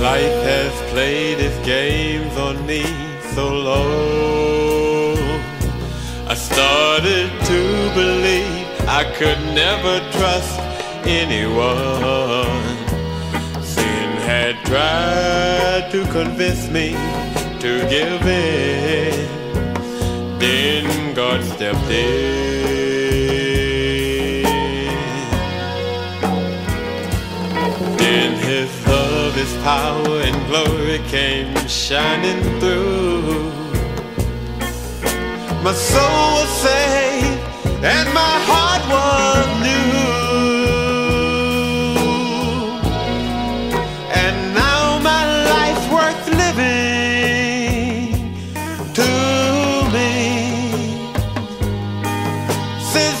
has played its games on me so long. I started to believe I could never trust anyone. Sin had tried to convince me to give in. Then God stepped in. His power and glory came shining through. My soul was saved and my heart was new. And now my life's worth living to me. Since